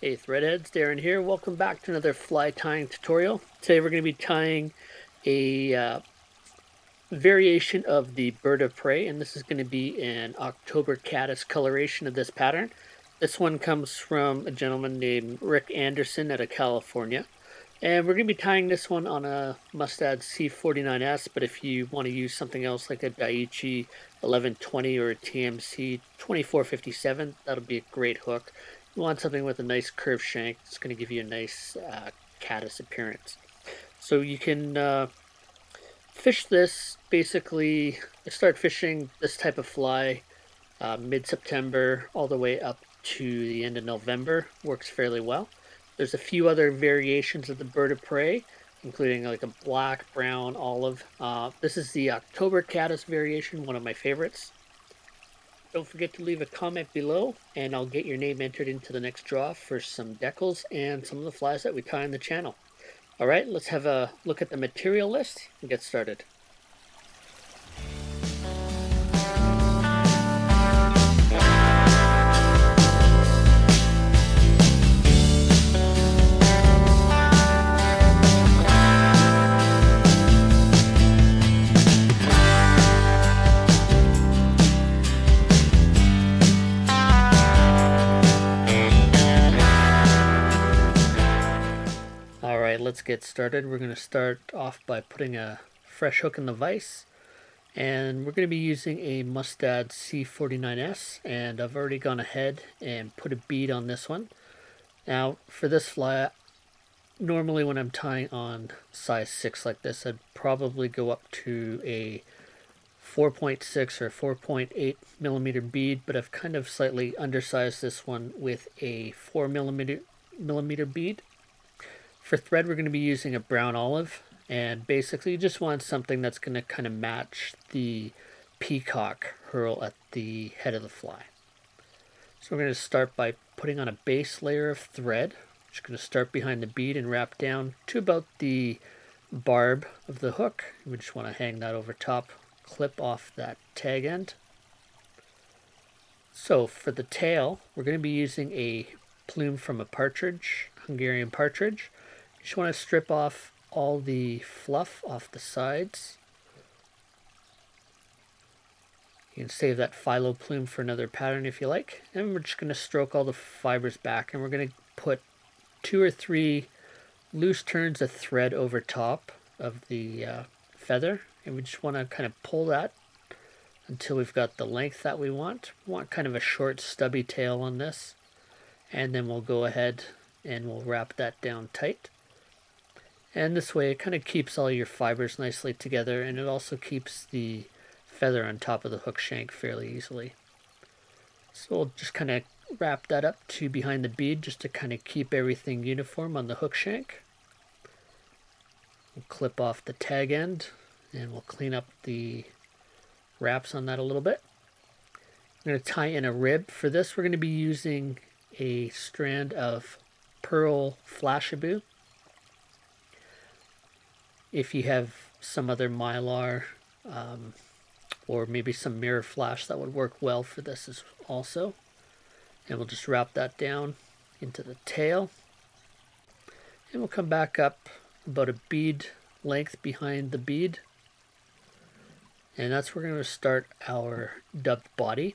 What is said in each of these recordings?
Hey Threadheads, Darren here. Welcome back to another fly tying tutorial. Today we're going to be tying a uh, variation of the bird of prey and this is going to be an October caddis coloration of this pattern. This one comes from a gentleman named Rick Anderson out of California. And we're going to be tying this one on a Mustad C49S, but if you want to use something else like a Daiichi 1120 or a TMC 2457, that'll be a great hook. You want something with a nice curved shank. It's going to give you a nice uh, caddis appearance. So you can uh, fish this basically, start fishing this type of fly uh, mid-September all the way up to the end of November. Works fairly well. There's a few other variations of the bird of prey, including like a black, brown, olive. Uh, this is the October caddis variation, one of my favorites. Don't forget to leave a comment below and I'll get your name entered into the next draw for some decals and some of the flies that we tie on the channel. Alright, let's have a look at the material list and get started. Let's get started. We're going to start off by putting a fresh hook in the vise. And we're going to be using a Mustad C49S. And I've already gone ahead and put a bead on this one. Now, for this fly, normally when I'm tying on size 6 like this, I'd probably go up to a 4.6 or 4.8 millimeter bead, but I've kind of slightly undersized this one with a 4 millimeter millimeter bead. For thread, we're going to be using a brown olive, and basically you just want something that's going to kind of match the peacock herl at the head of the fly. So we're going to start by putting on a base layer of thread. Just going to start behind the bead and wrap down to about the barb of the hook. We just want to hang that over top, clip off that tag end. So for the tail, we're going to be using a plume from a partridge, Hungarian partridge. Just want to strip off all the fluff off the sides. You can save that filoplume for another pattern if you like. And we're just going to stroke all the fibers back and we're going to put two or three loose turns of thread over top of the uh, feather. And we just want to kind of pull that until we've got the length that we want. We want kind of a short stubby tail on this. And then we'll go ahead and we'll wrap that down tight. And this way it kind of keeps all your fibers nicely together and it also keeps the feather on top of the hook shank fairly easily. So we'll just kind of wrap that up to behind the bead just to kind of keep everything uniform on the hook shank. We'll clip off the tag end and we'll clean up the wraps on that a little bit. I'm going to tie in a rib. For this we're going to be using a strand of pearl flashabou if you have some other mylar um, or maybe some mirror flash that would work well for this as also. And we'll just wrap that down into the tail. And we'll come back up about a bead length behind the bead. And that's where we're going to start our dubbed body.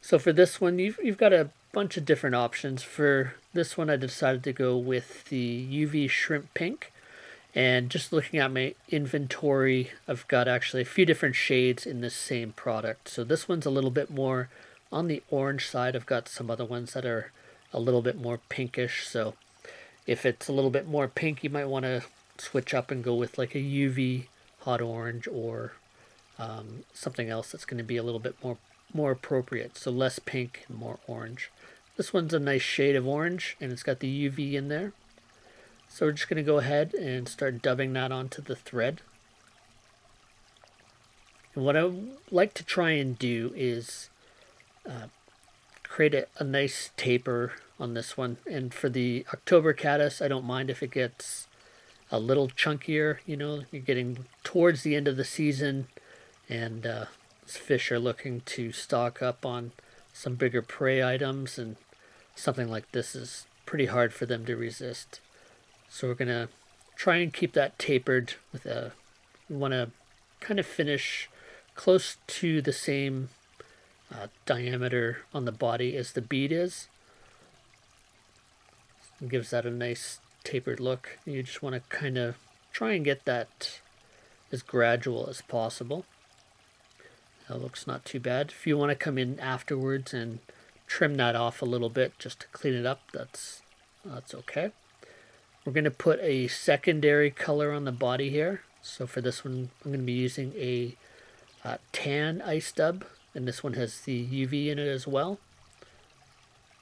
So for this one you've, you've got a bunch of different options. For this one I decided to go with the UV shrimp pink and just looking at my inventory, I've got actually a few different shades in this same product. So this one's a little bit more on the orange side. I've got some other ones that are a little bit more pinkish. So if it's a little bit more pink, you might want to switch up and go with like a UV hot orange or um, something else that's going to be a little bit more more appropriate. So less pink and more orange. This one's a nice shade of orange and it's got the UV in there. So we're just going to go ahead and start dubbing that onto the thread. And what I like to try and do is uh, create a, a, nice taper on this one. And for the October caddis, I don't mind if it gets a little chunkier. You know, you're getting towards the end of the season and uh, fish are looking to stock up on some bigger prey items and something like this is pretty hard for them to resist. So we're going to try and keep that tapered with a, we want to kind of finish close to the same uh, diameter on the body as the bead is. It gives that a nice tapered look. You just want to kind of try and get that as gradual as possible. That looks not too bad. If you want to come in afterwards and trim that off a little bit just to clean it up, that's that's okay. We're going to put a secondary color on the body here. So for this one, I'm going to be using a uh, tan ice dub, and this one has the UV in it as well.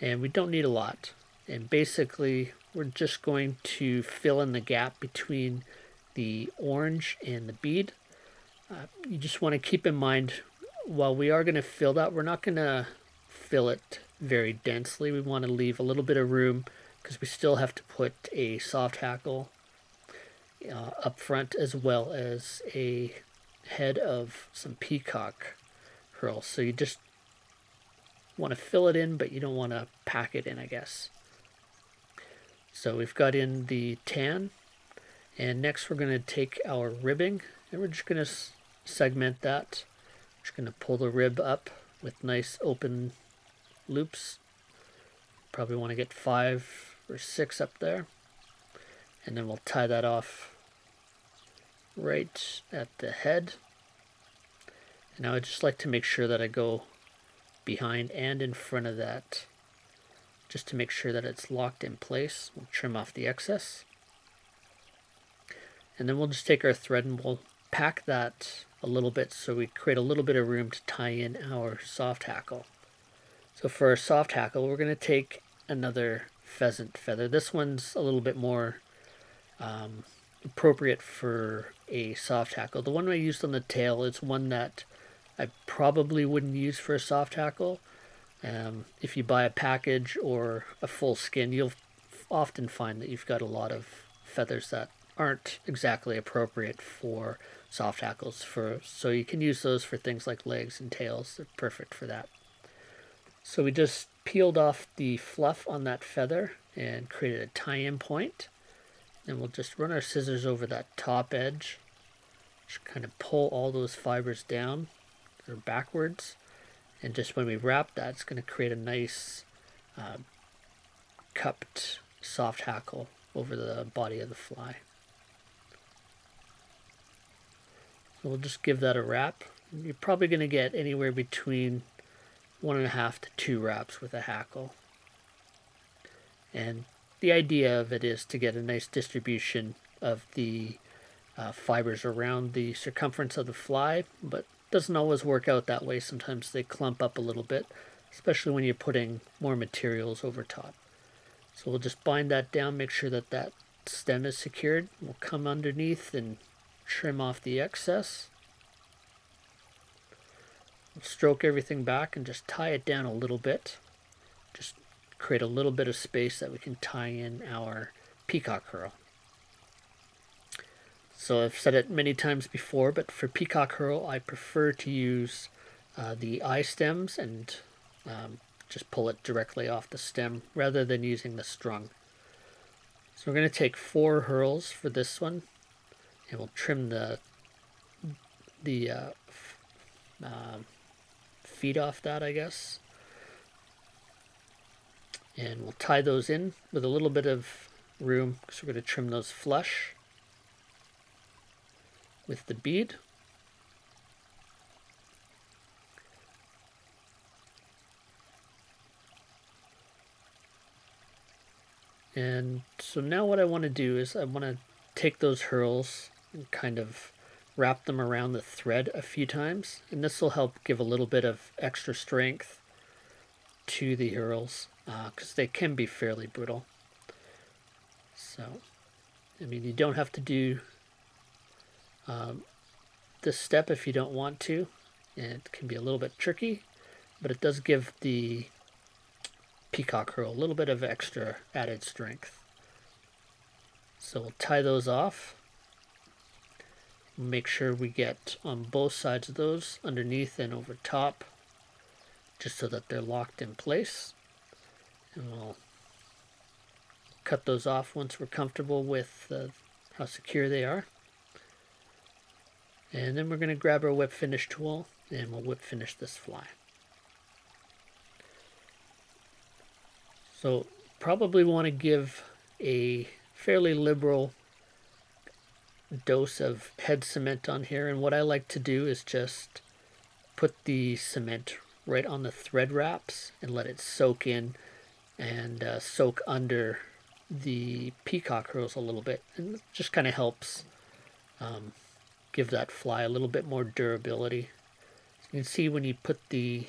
And we don't need a lot. And basically, we're just going to fill in the gap between the orange and the bead. Uh, you just want to keep in mind, while we are going to fill that, we're not going to fill it very densely. We want to leave a little bit of room because we still have to put a soft hackle uh, up front as well as a head of some peacock herls. So you just want to fill it in, but you don't want to pack it in, I guess. So we've got in the tan, and next we're going to take our ribbing, and we're just going to segment that. Just going to pull the rib up with nice open loops. Probably want to get five or six up there. And then we'll tie that off right at the head. And I would just like to make sure that I go behind and in front of that just to make sure that it's locked in place. We'll trim off the excess. And then we'll just take our thread and we'll pack that a little bit so we create a little bit of room to tie in our soft hackle. So for our soft hackle, we're going to take another pheasant feather. This one's a little bit more um, appropriate for a soft hackle. The one I used on the tail is one that I probably wouldn't use for a soft hackle. Um, if you buy a package or a full skin, you'll often find that you've got a lot of feathers that aren't exactly appropriate for soft hackles. For so you can use those for things like legs and tails. They're perfect for that. So we just peeled off the fluff on that feather and created a tie-in point. And we'll just run our scissors over that top edge. Just kind of pull all those fibers down or backwards. And just when we wrap that, it's going to create a nice uh, cupped soft hackle over the body of the fly. So we'll just give that a wrap. You're probably going to get anywhere between one and a half to two wraps with a hackle. And the idea of it is to get a nice distribution of the uh, fibers around the circumference of the fly, but doesn't always work out that way. Sometimes they clump up a little bit, especially when you're putting more materials over top. So we'll just bind that down, make sure that that stem is secured. We'll come underneath and trim off the excess stroke everything back and just tie it down a little bit. Just create a little bit of space that we can tie in our peacock herl. So I've said it many times before, but for peacock herl, I prefer to use uh, the eye stems and um, just pull it directly off the stem rather than using the strung. So we're going to take four herls for this one, and we'll trim the the uh, uh, feet off that, I guess. And we'll tie those in with a little bit of room because we're going to trim those flush with the bead. And so now what I want to do is I want to take those herls and kind of wrap them around the thread a few times and this will help give a little bit of extra strength to the herls because uh, they can be fairly brittle. So I mean you don't have to do um, this step if you don't want to. And it can be a little bit tricky but it does give the peacock herl a little bit of extra added strength. So we'll tie those off make sure we get on both sides of those underneath and over top just so that they're locked in place and we'll cut those off once we're comfortable with uh, how secure they are. And then we're going to grab our whip finish tool and we'll whip finish this fly. So probably want to give a fairly liberal dose of head cement on here and what I like to do is just put the cement right on the thread wraps and let it soak in and uh, soak under the peacock herls a little bit and it just kind of helps um, give that fly a little bit more durability. You can see when you put the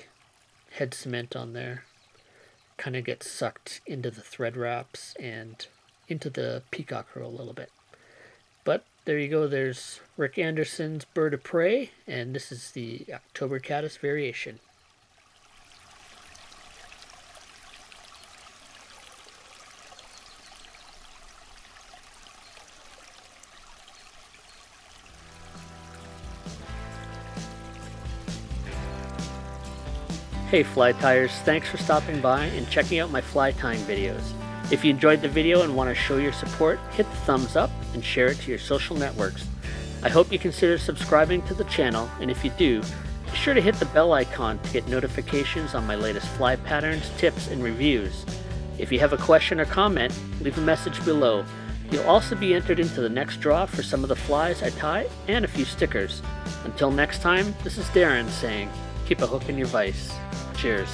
head cement on there kind of gets sucked into the thread wraps and into the peacock herl a little bit. There you go, there's Rick Anderson's Bird of Prey, and this is the October Caddis variation. Hey fly tyers, thanks for stopping by and checking out my fly tying videos. If you enjoyed the video and want to show your support, hit the thumbs up and share it to your social networks. I hope you consider subscribing to the channel, and if you do, be sure to hit the bell icon to get notifications on my latest fly patterns, tips, and reviews. If you have a question or comment, leave a message below. You'll also be entered into the next draw for some of the flies I tie and a few stickers. Until next time, this is Darren saying, keep a hook in your vise. Cheers.